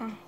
Oh.